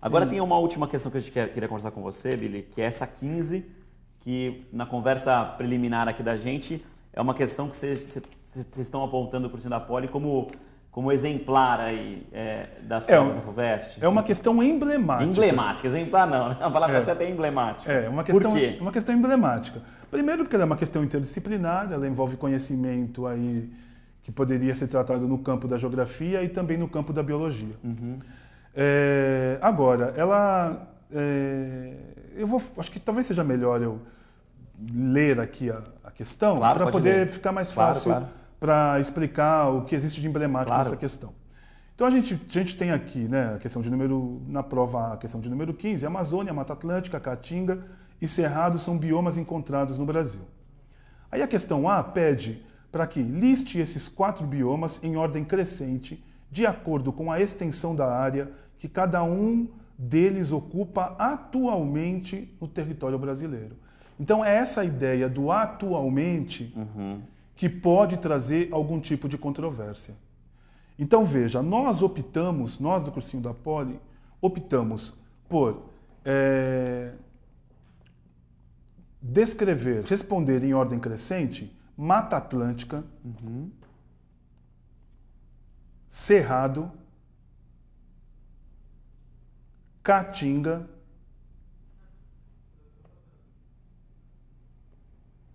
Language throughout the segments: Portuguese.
Agora tem uma última questão que a gente quer, queria conversar com você, Billy, que é essa 15, que na conversa preliminar aqui da gente, é uma questão que vocês, vocês estão apontando para o da Poli como, como exemplar aí é, das provas É, da FUVEST. É uma questão emblemática. Emblemática, exemplar não, né? a palavra É. certa é emblemática. É, uma questão, Por quê? uma questão emblemática. Primeiro porque ela é uma questão interdisciplinar, ela envolve conhecimento aí que poderia ser tratado no campo da geografia e também no campo da biologia. Uhum. É, agora, ela, é, eu vou, acho que talvez seja melhor eu ler aqui a, a questão Claro, para pode poder ler. ficar mais Claro, fácil claro. para explicar o que existe de emblemático nessa questão. Então a gente, a gente tem aqui, né, a questão de número na prova, a questão de número 15, Amazônia, Mata Atlântica, Caatinga e Cerrado são biomas encontrados no Brasil. Aí a questão A pede para que liste esses quatro biomas em ordem crescente, de acordo com a extensão da área que cada um deles ocupa atualmente no território brasileiro. Então é essa ideia do atualmente que pode trazer algum tipo de controvérsia. Então veja, nós optamos, nós do cursinho da Poli, optamos por eh, descrever, responder em ordem crescente, Mata Atlântica, Cerrado, Caatinga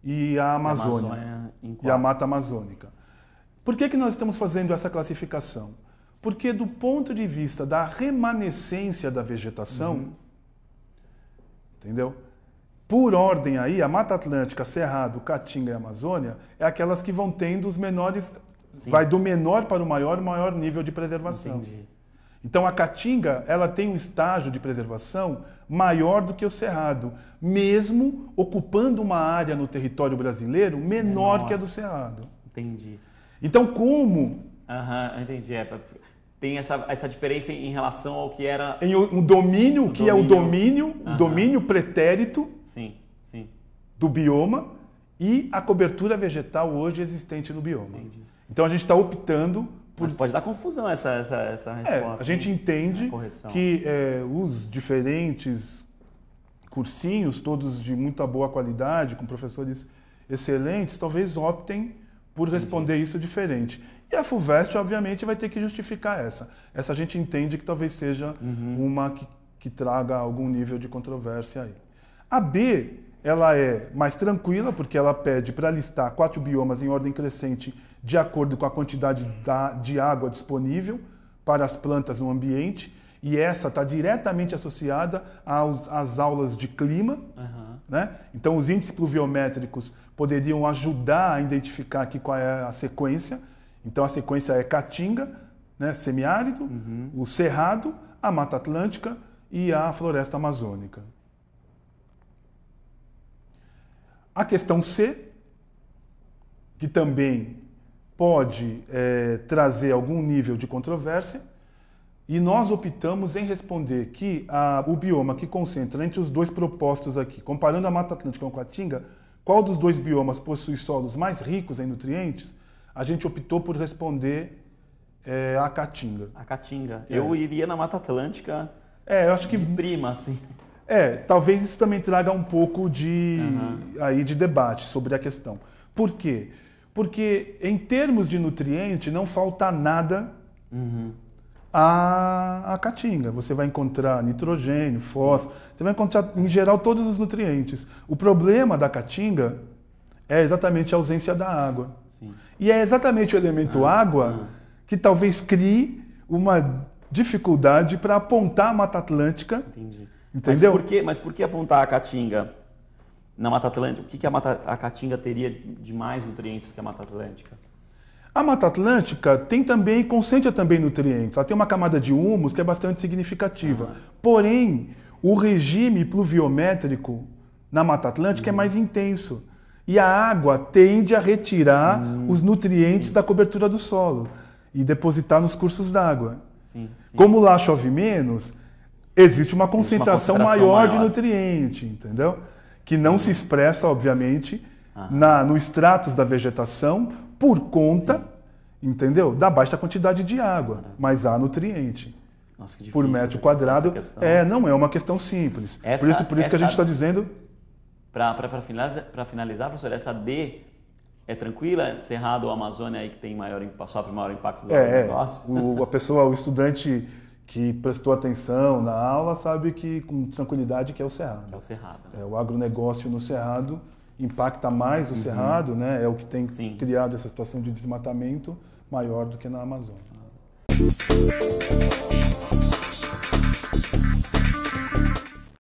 e a Amazônia, Amazônia e a. Mata Amazônica. Por que, que nós estamos fazendo essa classificação? Porque do ponto de vista da remanescência da vegetação, entendeu? Por ordem aí, a Mata Atlântica, Cerrado, Caatinga e Amazônia é aquelas que vão tendo os menores, vai do menor para o maior, maior nível de preservação. Entendi. Então a Caatinga, ela tem um estágio de preservação maior do que o Cerrado, mesmo ocupando uma área no território brasileiro menor, Menor. que a do Cerrado. Entendi. Então como Aham, entendi. É, tem essa, essa diferença em relação ao que era. em um domínio, O que é o domínio. domínio, o domínio pretérito Sim, sim. do bioma e a cobertura vegetal hoje existente no bioma. Entendi. Então a gente está optando por Mas pode dar confusão essa, essa, essa É, resposta. a gente entende A que é, os diferentes cursinhos, todos de muita boa qualidade, com professores excelentes, talvez optem por responder isso diferente. E a FUVEST, obviamente, vai ter que justificar essa. Essa a gente entende que talvez seja Uhum. uma que, que traga algum nível de controvérsia aí. A B, ela é mais tranquila, porque ela pede para listar quatro biomas em ordem crescente de acordo com a quantidade da- de água disponível para as plantas no ambiente, e essa está diretamente associada aos- às aulas de clima, Aham. né? Então, os índices pluviométricos poderiam ajudar a identificar aqui qual é a sequência. Então, a sequência é Caatinga, né, semiárido, o Cerrado, a Mata Atlântica e a Floresta Amazônica. A questão C, que também pode eh, trazer algum nível de controvérsia, e nós optamos em responder que a- o bioma que concentra entre os dois propostos aqui, comparando a Mata Atlântica com a Caatinga, qual dos dois biomas possui solos mais ricos em nutrientes, a gente optou por responder eh, a Caatinga. A Caatinga. É. Eu iria na Mata Atlântica É, eu acho que de prima, assim. é, talvez isso também traga um pouco de, Aham. aí de debate sobre a questão. Por quê? Porque em termos de nutriente não falta nada Uhum. a, a caatinga. Você vai encontrar nitrogênio, fósforo, você vai encontrar em geral todos os nutrientes. O problema da caatinga é exatamente a ausência da água. Sim. E é exatamente o elemento água que talvez crie uma dificuldade para apontar a Mata Atlântica Entendi. Entendeu? Mas por que, mas por que apontar a Caatinga na Mata Atlântica? O que, que a, Mata, a Caatinga teria de mais nutrientes que a Mata Atlântica? A Mata Atlântica tem também, concentra também nutrientes. Ela tem uma camada de humus que é bastante significativa. Porém, o regime pluviométrico na Mata Atlântica é mais intenso. E a água tende a retirar os nutrientes da cobertura do solo e depositar nos cursos d'água. Sim, sim. Como lá chove menos, existe uma concentração, concentração maior, de maior. nutriente, entendeu? Que não se expressa, obviamente, na, no extratos da vegetação por conta entendeu? Da baixa quantidade de água, mas há nutriente. Nossa, que difícil Por metro essa- quadrado, essa é, não é uma questão simples. Essa- por isso, por isso que a gente essa- está dizendo Para finalizar, pra finalizar, professor, essa D é tranquila? Cerrado ou Amazônia aí que tem maior, sofre maior impacto do É, é. negócio? O, a pessoa, o estudante que prestou atenção na aula sabe que com tranquilidade que é o cerrado. É o Cerrado. né? É, o agronegócio no cerrado impacta mais o cerrado, né? É o que tem Uhum. Sim. criado essa situação de desmatamento maior do que na Amazônia.